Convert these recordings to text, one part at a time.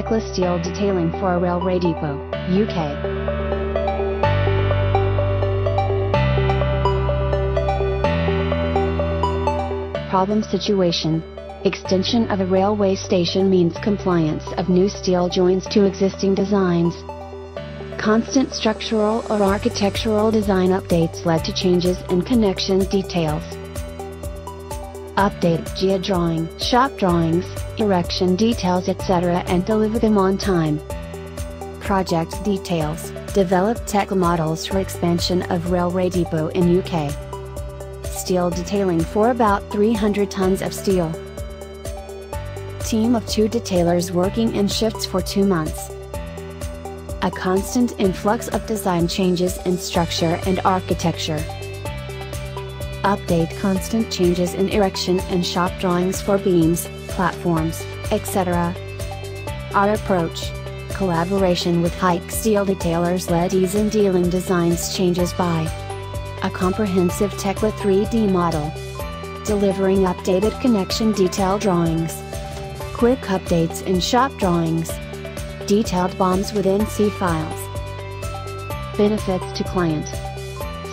Trackless steel detailing for a railway depot, UK. Problem situation. Extension of a railway station means compliance of new steel joints to existing designs. Constant structural or architectural design updates led to changes in connection details. Update GA drawing, shop drawings, erection details etc. and deliver them on time. Project details, develop Tekla models for expansion of railway depot in UK. Steel detailing for about 300 tons of steel. Team of two detailers working in shifts for two months. A constant influx of design changes in structure and architecture. Update constant changes in erection and shop drawings for beams, platforms, etc. Our approach collaboration with Hitech Steel Detailers led ease in dealing designs changes by a comprehensive Tekla 3D model, delivering updated connection detail drawings, quick updates in shop drawings, detailed BOMs with NC files. Benefits to client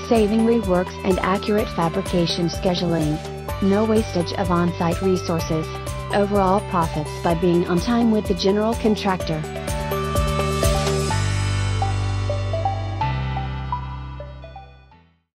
saving reworks and accurate fabrication scheduling, no wastage of on site resources, overall profits by being on time with the general contractor.